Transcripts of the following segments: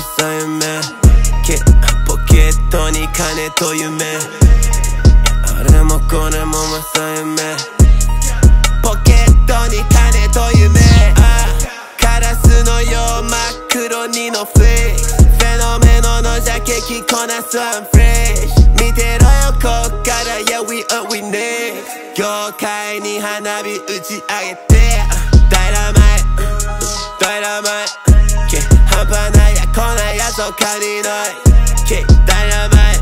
朝夢ポケットに金と夢あれもこれも朝夢ポケットに金と夢あカラスのよう真っ黒にのフレーク。フェノメノのジャケ着こなすワンフレッシュ。見てろよこっから Yeah we up we next 業界に花火打ち上げて。他にない。ダイナマイ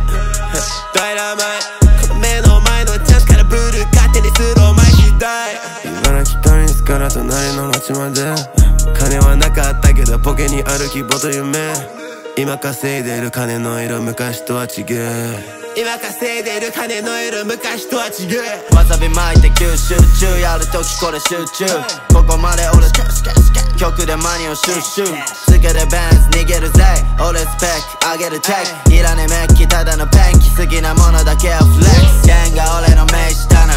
ダイナマイこの目の前のチャンスからブルー勝手にスローマイ時代茨城トリンスから隣の町まで。金はなかったけどポケにある希望と夢。今稼いでる金の色昔とは違う今稼いでる金の色昔とは違うわさび巻いて吸収中やるときこれ集中。ここまで俺曲でマニをシュッシュつけてベンズ逃げるぜ俺スペック上げるチェックいらねメッキただのペンキ好きなものだけをフレックスゲンが俺の名刺だな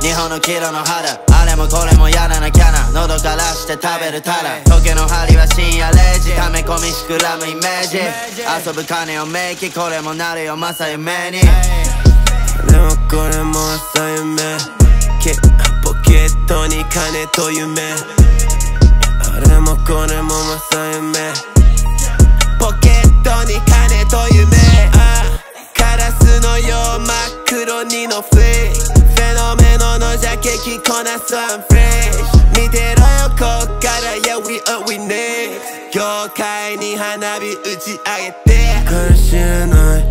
日本のキロの肌あれもこれもやらなきゃな喉からして食べるたら時計の針は深夜0時溜め込み膨らむイメージ遊ぶ金をメイキこれもなるよまさ夢にでもこれも朝夢ポケットに金と夢あれもこれも朝夢ポケットに金と夢。あカラスのよう真っ黒にのフレー。フェノメノのジャケ着こなすワンフレッシュ見てろよこっから。Yeah we up we next 業界に花火打ち上げて。計り知れない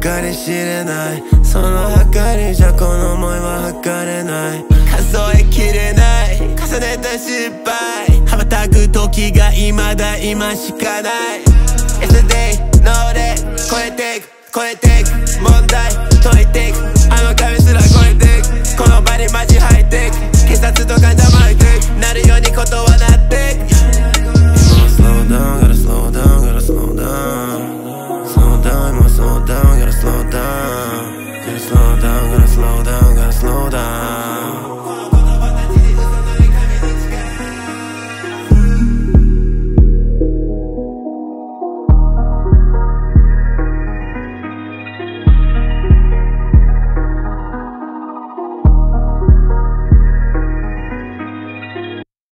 計り知れない。その計りじゃこの思いは測れない。時が未だ今しかない Yesterday ので超えていく超えていく問題解いていくあの壁すら超えていくこの場に街入っていく警察とか黙いていくなるようにことはなっていく Slow down, gotta slow down, gotta slow down Slow down, more slow down, gotta slow down Gotta slow down, gotta slow down, gotta slow down